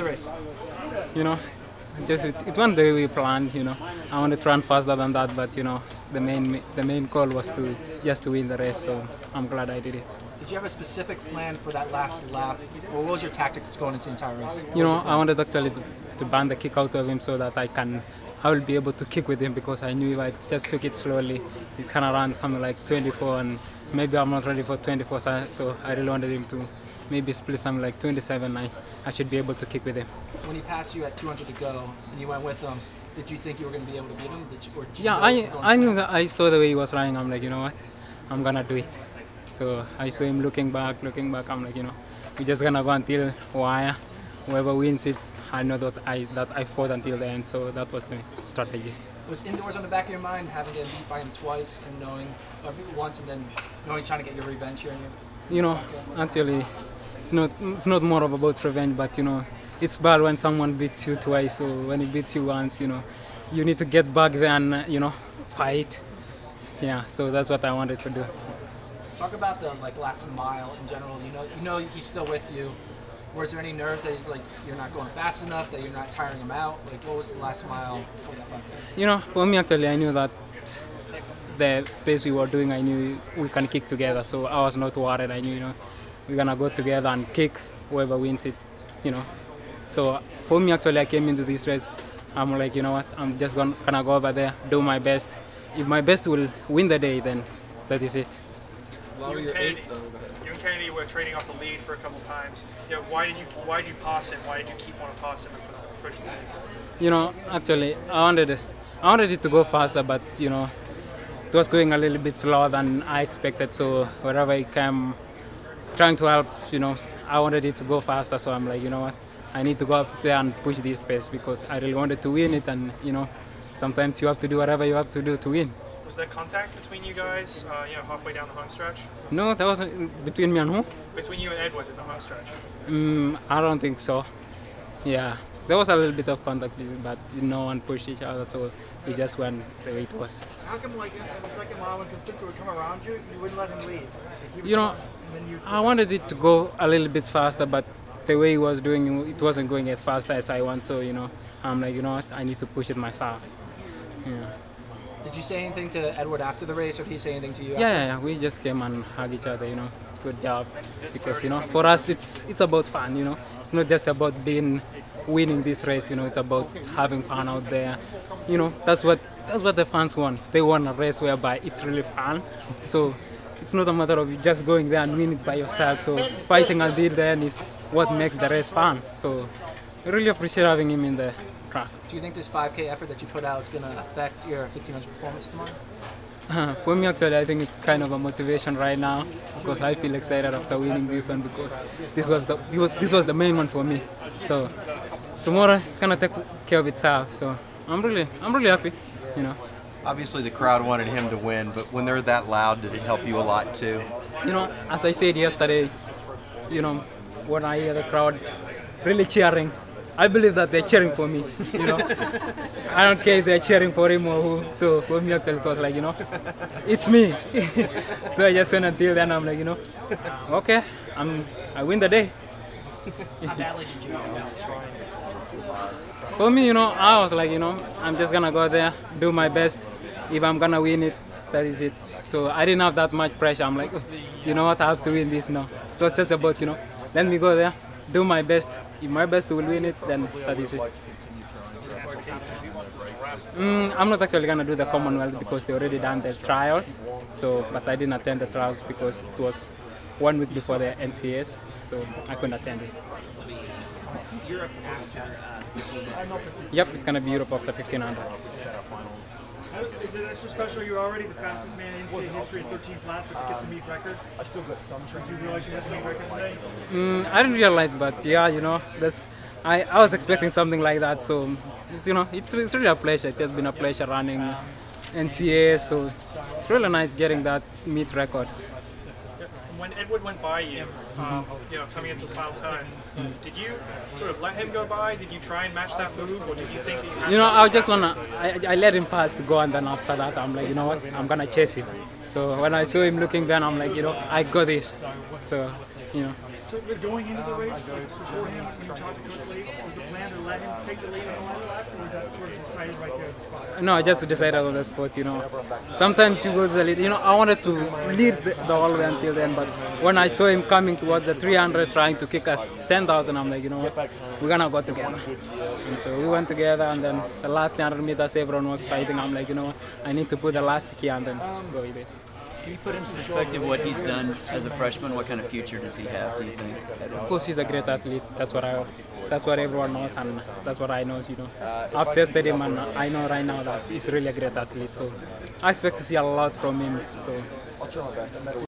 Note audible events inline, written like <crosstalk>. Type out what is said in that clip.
The race. You know, just it, it went the way we planned. You know, I wanted to run faster than that, but you know, the main the main goal was to just to win the race. So I'm glad I did it. Did you have a specific plan for that last lap? Or what was your tactics going into the entire race? You know, I wanted actually to, to ban the kick out of him so that I can I will be able to kick with him because I knew if I just took it slowly, he's gonna run something like 24 and maybe I'm not ready for 24 so, so I really wanted him to maybe split something like 27 I, I should be able to kick with him. When he passed you at 200 to go and you went with him, did you think you were going to be able to beat him? Did you, or did you Yeah, know I, I knew that I saw the way he was running. I'm like, you know what, I'm gonna do it. So I saw him looking back, looking back. I'm like, you know, we're just gonna go until wire. Whoever wins it, I know that I that I fought until the end. So that was the strategy. Was indoors on the back of your mind having to beat by him twice and knowing uh, once and then knowing he's trying to get your revenge here? And your, You know, until actually, it's not it's not more of about revenge, but you know, it's bad when someone beats you twice. So when he beats you once, you know, you need to get back there and uh, you know, fight. Yeah, so that's what I wanted to do. Talk about the like last mile in general. You know, you know he's still with you. Was there any nerves that he's like you're not going fast enough, that you're not tiring him out? Like what was the last mile for that 5K? You know, for me actually, I knew that the pace we were doing, I knew we can kick together. So I was not worried. I knew, you know, we're gonna go together and kick whoever wins it. You know, so for me actually, I came into this race. I'm like, you know what? I'm just gonna, gonna go over there, do my best. If my best will win the day, then that is it. You and, Kennedy, you and Kennedy were trading off the lead for a couple times. You know, why did you why did you pass him? Why did you keep on passing him and push, push the pace? You know, actually, I wanted, I wanted it to go faster, but you know, it was going a little bit slower than I expected. So wherever I came, trying to help, you know, I wanted it to go faster. So I'm like, you know what, I need to go up there and push this pace because I really wanted to win it. And you know, sometimes you have to do whatever you have to do to win. Was there contact between you guys? Uh, you know, halfway down the home stretch, No, that wasn't between me and who? between you and Edward in the home stretch. Mm, I don't think so. Yeah, there was a little bit of contact, but no one pushed each other, so we just went the way it was. How come, like, in the second mile when Conflicto would come around you, you wouldn't let him lead? Like, he would You know, come, and then you. I wanted it to go a little bit faster, but the way he was doing it wasn't going as fast as I want. So you know, I'm like, you know what, I need to push it myself. Yeah, Did you say anything to Edward after the race, or did he say anything to you? yeah, yeah, yeah. We just came and hug each other. You know, good job. Because you know, for us, it's it's about fun. You know, it's not just about being winning this race. You know, it's about having fun out there. You know, that's what that's what the fans want. They want a race whereby it's really fun. So it's not a matter of just going there and winning it by yourself. So fighting until the end is what makes the race fun. So I really appreciate having him in the track. Do you think this 5K effort that you put out is going to affect your 1500 performance tomorrow? <laughs> For me, actually, I think it's kind of a motivation right now because I feel excited after winning this one because this was the this was, this was the main one for me. So tomorrow it's gonna take care of itself. So I'm really I'm really happy, you know. Obviously, the crowd wanted him to win, but when they're that loud, did it help you a lot too? You know, as I said yesterday, you know, when I hear the crowd really cheering, I believe that they're cheering for me. You know, <laughs> I don't care if they're cheering for him or who. So for me, actually, it was like, you know, it's me. <laughs> so I just went until then. I'm like, you know, okay, I'm I win the day. For me, you know, I was like, you know, I'm just gonna go there, do my best. If I'm gonna win it, that is it. So I didn't have that much pressure. I'm like, "Oh, you know what, I have to win this now. It was just about, you know, let me go there, do my best. If my best will win it, then that is it. Mm, I'm not actually gonna do the Commonwealth because they already done the trials. So, but I didn't attend the trials because it was one week before the NCS, so I couldn't attend it. Yep, it's gonna be Europe after 1500. Is it extra special? You're already the fastest man in NCAA history at 13 flat, but to get the meet record. I still got some. Did you realize you had the meet record today? Mm, I didn't realize, but yeah, you know, that's I, I was expecting something like that. So it's you know, it's, it's really a pleasure. It has been a pleasure running NCA. So it's really nice getting that meet record. When Edward went by you, um, you know, coming into the final turn, did you sort of let him go by? Did you try and match that move, or did you think that you had You know, I just wanna I, I let him pass to go, and then after that, I'm like, you know what, I'm gonna chase him. So when I saw him looking, then I'm like, you know, I got this. So you know. So you're going into the race beforehand when you talked to Coach Li, was the plan to let him take the lead on the last lap, or was that sort of decided right there on the spot? No, I just decided on the spot, you know. Sometimes you go to the lead. You know, I wanted to lead the, the all the way until then, but when I saw him coming towards the 300 trying to kick us 10,000, I'm like, you know what, we're gonna go together. And so we went together, and then the last 100 meters, everyone was fighting. I'm like, you know what, I need to put the last key and then go with it. Can you put into perspective what he's done as a freshman? What kind of future does he have, do you think? Of course, he's a great athlete. That's what I, that's what everyone knows, and that's what I know. You know, uh, I've tested him, and I know right now that he's really a great athlete. So I expect to see a lot from him. So